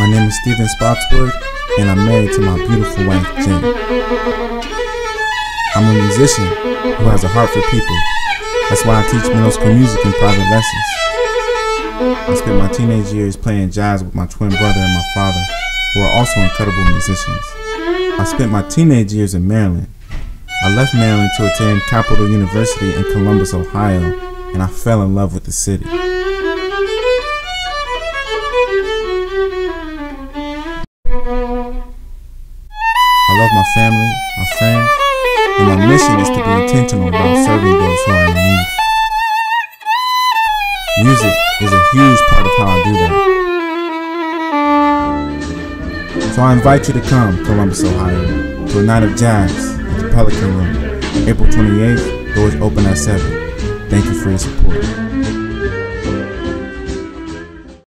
My name is Stephen Spottswood, and I'm married to my beautiful wife, Jen. I'm a musician who has a heart for people. That's why I teach middle school music in private lessons. I spent my teenage years playing jazz with my twin brother and my father, who are also incredible musicians. I spent my teenage years in Maryland. I left Maryland to attend Capital University in Columbus, Ohio, and I fell in love with the city. Love my family, my friends, and my mission is to be intentional about serving those who are in need. Music is a huge part of how I do that. So I invite you to come, Columbus, Ohio, to a night of jazz at the Pelican Room, April 28th, doors open at 7. Thank you for your support.